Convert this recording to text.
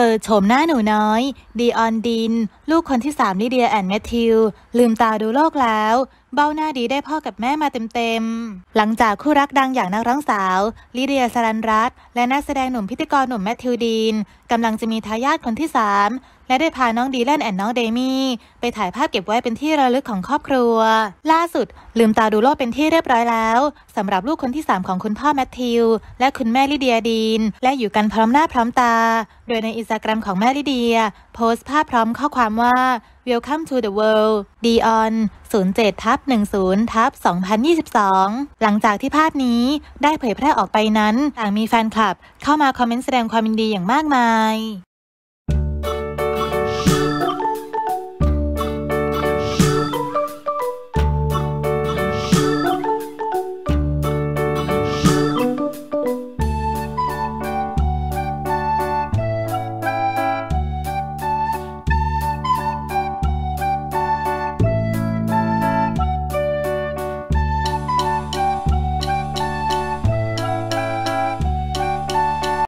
ปิดโฉมหน้าหนูน้อย ดีออนดิน ลูกคนที่สามลิเดียแอนแมทธิว ลืมตาดูโลกแล้วเบ้าหน้าดีได้พ่อกับแม่มาเต็มๆ หลังจากคู่รักดังอย่างนักร้องสาว ลิเดียสรันรัตและนักแสดงหนุ่มพิธีกรหนุ่มแมทธิวดีนกำลังจะมีทายาทคนที่สามและได้พาน้องดีแลนแอนน้องเดมี่ไปถ่ายภาพเก็บไว้เป็นที่ระลึกของครอบครัว ล่าสุด ลืมตาดูโลกเป็นที่เรียบร้อยแล้วสำหรับลูกคนที่ 3 ของคุณพ่อแมทธิว และคุณแม่ลิเดียดีน และอยู่กันพร้อมหน้าพร้อมตา โดยในอินสตาแกรมของแม่ลิเดีย โพสต์ภาพพร้อมข้อความว่า Welcome to the world Dion 07ทับ10ทับ2022 หลังจากที่ภาพนี้ได้เผยแพร่ออกไปนั้น ต่างมีแฟนคลับเข้ามาคอมเมนต์แสดงความยินดีอย่างมากมาย